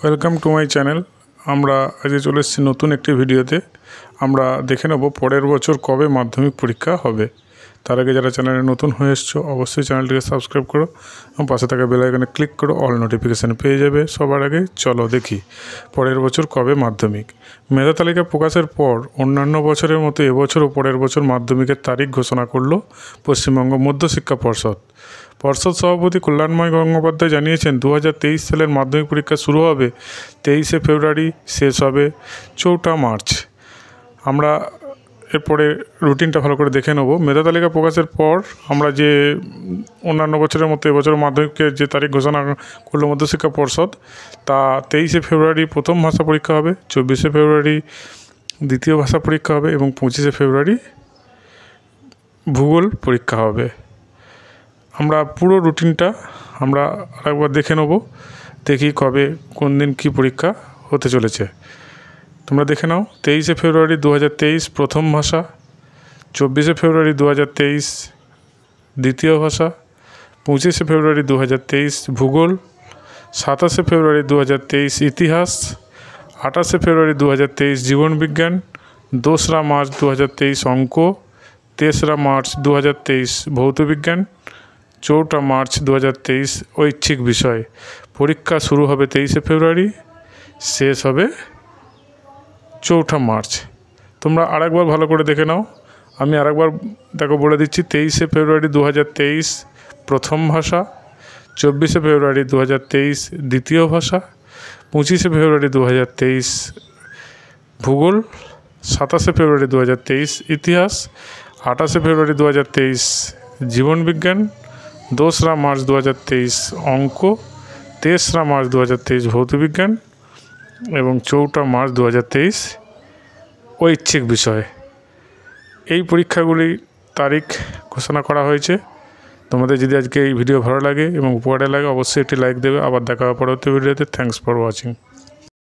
Welcome to my channel আমরা আজকে চলে এসেছি নতুন একটি ভিডিওতে। আমরা দেখে নেব পরের বছর কবে মাধ্যমিক পরীক্ষা হবে। তার আগে যারা চ্যানেলে নতুন হয়ে এসছো, অবশ্যই চ্যানেলটিকে সাবস্ক্রাইব করো এবং পাশে থাকা বেল আইকনে ক্লিক করো অল নোটিফিকেশান পেয়ে যাবে। সবার আগে চলো দেখি পরের বছর কবে মাধ্যমিক। মেধা তালিকা প্রকাশের পর অন্যান্য বছরের মতো এবছরও পরের বছর মাধ্যমিকের তারিখ ঘোষণা করল পশ্চিমবঙ্গ মধ্যশিক্ষা পর্ষদ। পর্ষদ সভাপতি কল্যাণময় গঙ্গোপাধ্যায় জানিয়েছেন দু হাজার তেইশ সালের মাধ্যমিক পরীক্ষা শুরু হবে তেইশে ফেব্রুয়ারি, শেষ হবে চৌঠা মার্চ। আমরা এরপরে রুটিনটা ভালো করে দেখে নেব। মেধা তালিকা প্রকাশের পর আমরা যে অন্যান্য বছরের মতো এবছর মাধ্যমিকের যে তারিখ ঘোষণা করল মধ্যশিক্ষা পর্ষদ, তা তেইশে ফেব্রুয়ারি প্রথম ভাষা পরীক্ষা হবে, চব্বিশে ফেব্রুয়ারি দ্বিতীয় ভাষা পরীক্ষা হবে এবং পঁচিশে ফেব্রুয়ারি ভূগোল পরীক্ষা হবে। আমরা পুরো রুটিনটা আমরা আরেকবার দেখে নেব, দেখি কবে কোন দিন কী পরীক্ষা হতে চলেছে। তোমরা দেখে নাও, তেইশে ফেব্রুয়ারি দু হাজার তেইশ প্রথম ভাষা, চব্বিশে ফেব্রুয়ারি দু হাজার তেইশ দ্বিতীয় ভাষা, পঁচিশে ফেব্রুয়ারি দু হাজার তেইশ ভূগোল, সাতাশে ফেব্রুয়ারি দু হাজার তেইশ ইতিহাস, আঠাশে ফেব্রুয়ারি দু হাজার তেইশ জীবনবিজ্ঞান, দোসরা মার্চ দু হাজার তেইশ অঙ্ক, তেসরা মার্চ দু হাজার তেইশ ভৌতবিজ্ঞান, চৌঠা মার্চ দু হাজার তেইশ ঐচ্ছিক বিষয়। পরীক্ষা শুরু হবে তেইশে ফেব্রুয়ারি, শেষ হবে চৌঠা মার্চ। তোমরা আরেকবার ভালো করে দেখে নাও। আমি আরেকবার দেখো বলে দিচ্ছি, তেইশে ফেব্রুয়ারি দু হাজার তেইশ প্রথম ভাষা, চব্বিশে ফেব্রুয়ারি দু হাজার তেইশ দ্বিতীয় ভাষা, পঁচিশে ফেব্রুয়ারি দু হাজার তেইশ ভূগোল, সাতাশে ফেব্রুয়ারি দু হাজার তেইশ ইতিহাস, আঠাশে ফেব্রুয়ারি দু জীবনবিজ্ঞান দোসরা মার্চ দু হাজার তেইশ অঙ্ক, তেসরা মার্চ দু ভৌতবিজ্ঞান এবং চৌঠা মার্চ দু হাজার তেইশ ঐচ্ছিক বিষয়ে। এই পরীক্ষাগুলি তারিখ ঘোষণা করা হয়েছে। তোমাদের যদি আজকে এই ভিডিও ভালো লাগে এবং উপকারে লাগে, অবশ্যই একটি লাইক দেবে। আবার দেখা হবে পরবর্তী ভিডিওতে। Thanks for watching